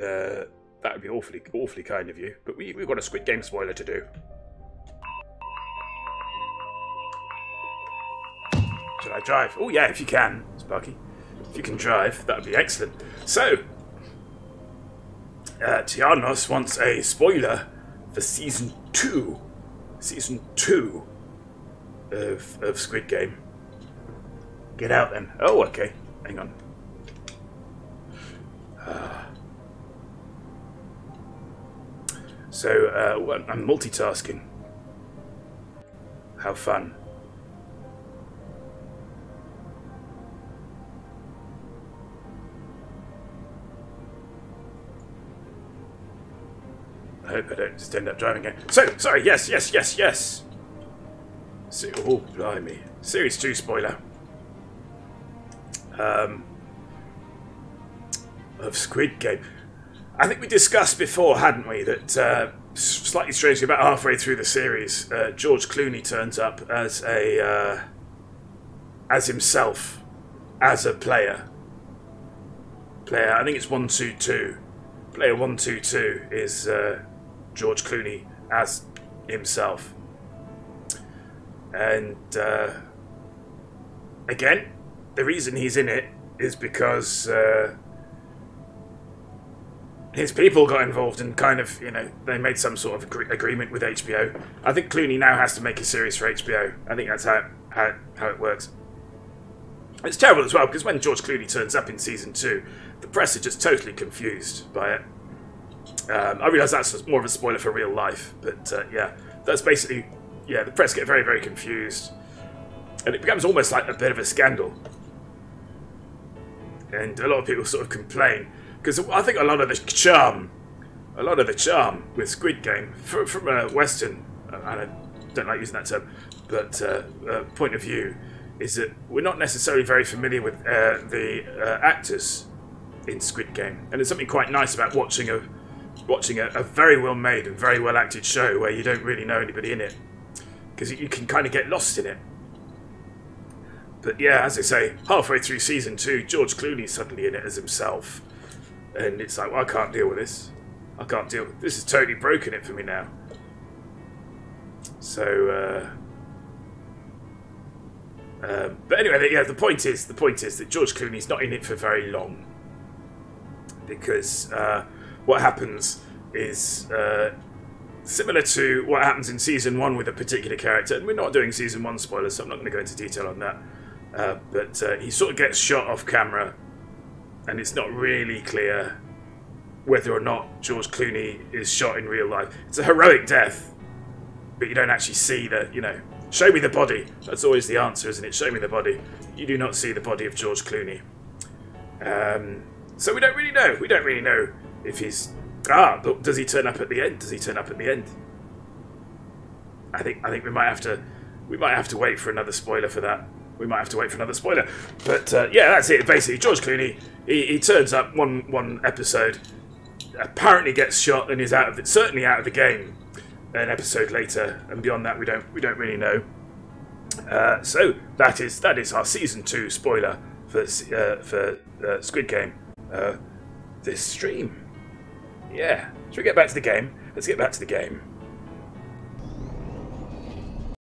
Uh, that would be awfully, awfully kind of you. But we, we've got a Squid Game spoiler to do. Should I drive? Oh yeah, if you can, Sparky. If you can drive, that would be excellent. So, uh, Tianos wants a spoiler for season two. Season two of, of Squid Game. Get out then. Oh, okay. Hang on. So, uh, I'm multitasking. How fun. I hope I don't just end up driving again. So, sorry, yes, yes, yes, yes. So, oh, blimey. Series 2 spoiler. Um, of Squid Game. I think we discussed before, hadn't we, that uh, slightly strangely, about halfway through the series, uh, George Clooney turns up as a uh, as himself, as a player. Player, I think it's one two two. Player one two two is uh, George Clooney as himself. And uh, again, the reason he's in it is because uh, his people got involved and kind of, you know, they made some sort of agree- agreement with HBO. I think Clooney now has to make a series for HBO. I think that's how how, how it works. It's terrible as well because when George Clooney turns up in season two, the press are just totally confused by it. Um, I realise that's more of a spoiler for real life, but uh, yeah, that's basically yeah. The press get very very confused, and it becomes almost like a bit of a scandal. And a lot of people sort of complain because I think a lot of the charm, a lot of the charm with Squid Game from, from a Western, and I don't like using that term, but uh, uh, point of view, is that we're not necessarily very familiar with uh, the uh, actors in Squid Game, and there's something quite nice about watching a watching a, a very well made and very well acted show where you don't really know anybody in it because you can kind of get lost in it. But yeah, as I say, halfway through season two, George Clooney's suddenly in it as himself, and it's like, well, I can't deal with this. I can't deal. With this has totally broken it for me now. So, uh, uh, but anyway, yeah. The point is, the point is that George Clooney's not in it for very long because uh, what happens is uh, similar to what happens in season one with a particular character. And we're not doing season one spoilers, so I'm not going to go into detail on that. Uh, but uh, he sort of gets shot off camera, and it's not really clear whether or not George Clooney is shot in real life. It's a heroic death, but you don't actually see the, you know, show me the body. That's always the answer, isn't it? Show me the body. You do not see the body of George Clooney. Um, so we don't really know. We don't really know if he's ah, but does he turn up at the end? Does he turn up at the end? I think I think we might have to we might have to wait for another spoiler for that. We might have to wait for another spoiler. But uh, yeah, that's it. Basically, George Clooney he, he turns up one one episode, apparently gets shot and is out of it, certainly out of the game. An episode later, and beyond that, we don't we don't really know. Uh, so that is that is our season two spoiler for uh, for uh, Squid Game. Uh, this stream. Yeah. Should we get back to the game? Let's get back to the game.